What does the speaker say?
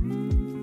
Bye.